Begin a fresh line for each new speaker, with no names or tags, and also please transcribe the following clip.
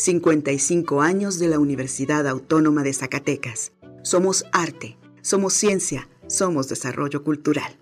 55 años de la Universidad Autónoma de Zacatecas. Somos arte, somos ciencia, somos desarrollo cultural.